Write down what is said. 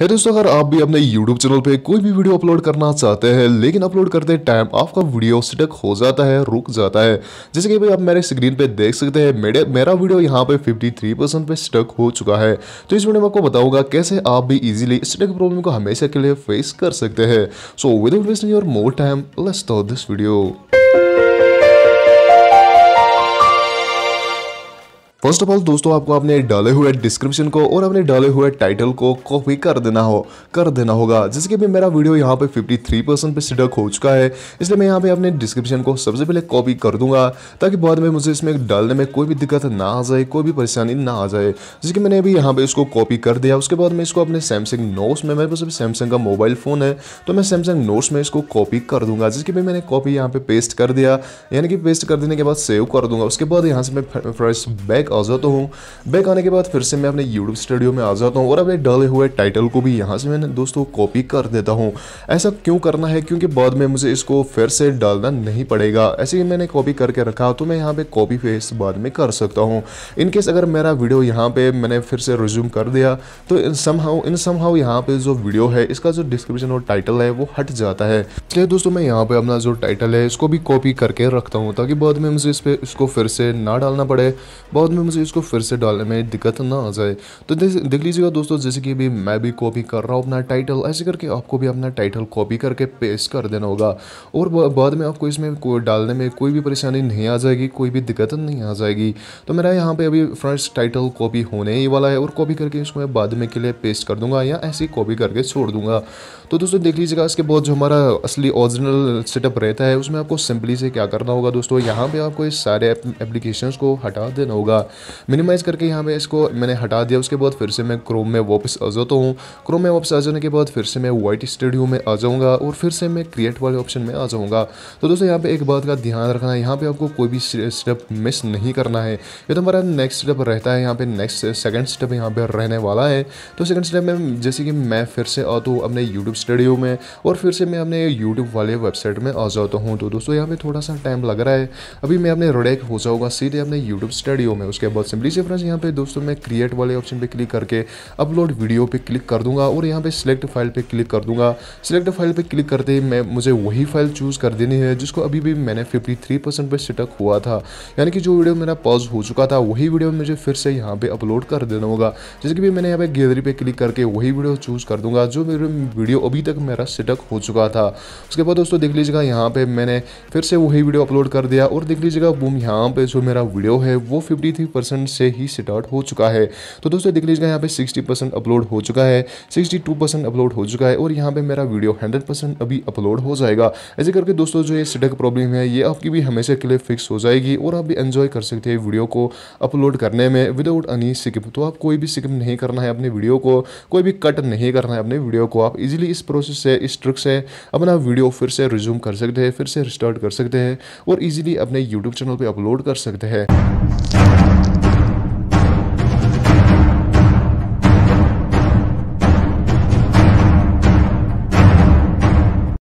है दोस्तों, अगर आप भी अपने YouTube चैनल पे कोई भी वीडियो अपलोड करना चाहते हैं, लेकिन अपलोड करते टाइम आपका वीडियो स्टक हो जाता है, रुक जाता है। जैसे कि भाई आप मेरे स्क्रीन पे देख सकते हैं, मेरे, मेरा वीडियो यहाँ पे 53 परसेंट पे स्टक हो चुका है। तो इस वीडियो में आपको बताऊँगा कैसे आप भी इजीली स्टक प्रॉब्लम को हमेशा के लिए फेस कर सकते हैं। So without wasting your more time let's this video first of all दोस्तों, आपको अपने डाले हुए डिस्क्रिप्शन को और अपने डाले हुए टाइटल को कॉपी कर देना हो, कर देना होगा। जैसे कि मेरा वीडियो यहाँ पे 53 परसेंट पे सिडक हो चुका है, इसलिए मैं यहाँ पे अपने डिस्क्रिप्शन को सबसे पहले कॉपी कर दूँगा, ताकि बाद में मुझे इसमें डालने में कोई भी दिक्कत ना आ जाए, कोई भी परेशानी ना आ जाए। जैसे कि मैंने अभी यहाँ पे इसको कॉपी कर दिया, उसके बाद मैं इसको अपने सैमसंग नोट्स में, मेरे पास अभी सैमसंग का मोबाइल फ़ोन है तो मैं सैमसंग नोट्स में इसको कॉपी कर दूँगा। जिसकी भी मैंने कॉपी यहाँ पे पेस्ट कर दिया, यानी कि पेस्ट कर देने के बाद सेव कर दूँगा, उसके बाद यहाँ से मैं फ्रेश बैक आ जाता हूँ। बैक आने के बाद फिर से मैं अपने यूट्यूब स्टूडियो में आ जाता हूँ और अपने डाले हुए टाइटल को भी यहाँ से मैंने दोस्तों कॉपी कर देता हूँ। ऐसा क्यों करना है? क्योंकि बाद में मुझे इसको फिर से डालना नहीं पड़ेगा। ऐसे ही मैंने कॉपी करके रखा तो मैं यहाँ पे कॉपी फेस बाद में कर सकता हूँ। इनकेस अगर मेरा वीडियो यहाँ पे मैंने फिर से रिज्यूम कर दिया तो समहाउ इन समहाउ यहाँ पे जो वीडियो है, इसका जो डिस्क्रिप्शन और टाइटल है, वो हट जाता है। इसलिए दोस्तों मैं यहाँ पे अपना जो टाइटल है, इसको भी कॉपी करके रखता हूँ, ताकि बाद में मुझे इस पर इसको फिर से ना डालना पड़े। बाद में मुझे इसको फिर से डालने में दिक्कत ना आ जाए। तो देख लीजिएगा दोस्तों, जैसे कि अभी मैं भी कॉपी कर रहा हूँ अपना टाइटल ऐसे करके आपको भी अपना टाइटल कॉपी करके पेस्ट कर देना होगा। और बाद में आपको इसमें डालने में कोई भी परेशानी नहीं आ जाएगी, कोई भी दिक्कत नहीं आ जाएगी। तो मेरा यहाँ पर अभी फ्रेंड्स टाइटल कॉपी होने ही वाला है और कॉपी करके इसको मैं बाद में के लिए पेस्ट कर दूँगा या ऐसे ही कॉपी करके छोड़ दूँगा। तो दोस्तों, देख लीजिएगा इसके बाद जो हमारा असली ओरिजिनल सेटअप रहता है, उसमें आपको सिंपली से क्या करना होगा दोस्तों, यहाँ पे आपको इस सारे एप्लीकेशंस को हटा देना होगा। मिनिमाइज़ करके यहाँ पे इसको मैंने हटा दिया। उसके बाद फिर से मैं क्रोम में वापस आ जाता हूँ। क्रोम में वापस आ जाने के बाद फिर से मैं वाइट स्टूडियो में आ जाऊँगा और फिर से मैं क्रिएट वाले ऑप्शन में आ जाऊँगा। तो दोस्तों, यहाँ पे एक बात का ध्यान रखना है। यहाँ पे आपको कोई भी स्टेप मिस नहीं करना है। ये तो हमारा नेक्स्ट स्टेप रहता है। यहाँ पे नेक्स्ट सेकेंड स्टेप यहाँ पर रहने वाला है। तो सेकंड स्टेप में जैसे कि मैं फिर से आता हूँ अपने यूट्यूब स्टूडियो में और फिर से मैं अपने यूट्यूब वाले वेबसाइट में आ जाता हूँ। तो दोस्तों, यहाँ पे थोड़ा सा टाइम लग रहा है। अभी मैं अपने रोडेक हो जाऊँगा। सीधे अपने यूट्यूब स्टूडियो में उसके बाद सिंपली से फ्रेंड्स यहाँ पे दोस्तों मैं क्रिएट वाले ऑप्शन पे क्लिक करके अपलोड वीडियो पे क्लिक कर दूँगा और यहाँ पे सिलेक्ट फ़ाइल पे क्लिक कर दूँगा। सिलेक्ट फ़ाइल पे क्लिक करते ही मैं, मुझे वही फ़ाइल चूज़ कर देनी है जिसको अभी भी मैंने 53 परसेंट पर सेटअप हुआ था। यानी कि जो वीडियो मेरा पॉज हो चुका था, वही वीडियो मुझे फिर से यहाँ पे अपलोड कर देना होगा। जैसे कि मैंने यहाँ पे गैलरी पे क्लिक करके वही वीडियो चूज़ कर दूँगा जो मेरे वीडियो अभी तक मेरा सेटअप हो चुका था। उसके बाद दोस्तों देख लीजिएगा यहाँ पे मैंने फिर से वही वीडियो अपलोड कर दिया और देख लीजिएगा बूम यहाँ पे जो मेरा वीडियो है वो 53 परसेंट से ही स्टार्ट हो चुका है। तो दोस्तों, देख लीजिएगा, यहाँ पे 60 परसेंट अपलोड हो चुका है 62 परसेंट अपलोड हो चुका है और यहाँ पे मेरा वीडियो 100 परसेंट अभी अपलोड हो जाएगा। ऐसे करके दोस्तों, जो ये स्टक प्रॉब्लम है, ये आपकी भी हमेशा के लिए फिक्स हो जाएगी और आप भी एंजॉय कर सकते हैं वीडियो को अपलोड करने में विदाउट अनी सिकिप तो आप कोई भी सिकिप नहीं करना है अपने वीडियो को, कोई भी कट नहीं करना है अपने वीडियो को, आप इजिली इस प्रोसेस से, इस ट्रिक से अपना वीडियो फिर से रिज्यूम कर सकते हैं, फिर से रिस्टार्ट कर सकते हैं और इजीली अपने यूट्यूब चैनल पर अपलोड कर सकते हैं।